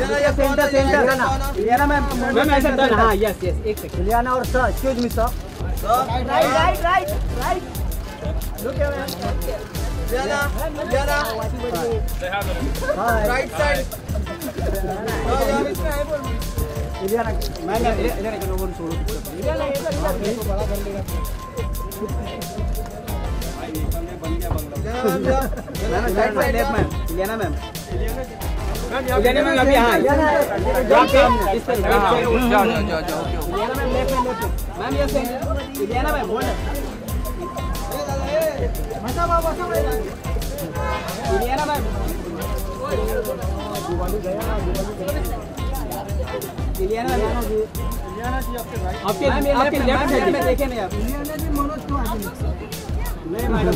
ये centre centre ना Ileana ma'am ma'am ऐसा डन हाँ यस यस एक सेकंड इलियाना और sir excuse me sir right right right right look Ileana Ileana right side Ileana ma'am Ileana के लोगों छोड़ो इलियाना ये तो बड़ा कर लेगा ma'am side side left ma'am Ileana ma'am Ileana ma'am अभी हाँ इस हाँ जाओ जाओ जाओ इलियाना मैम लेफ़्ट में लेफ़्ट मैम ये सेंटर इलियाना मैम होल्ड बसा बाबा बसा इलियाना मैम इलियाना मैम आपके आपके लेफ़्ट साइड में देखे नहीं आप नहीं मैडम